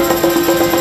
Música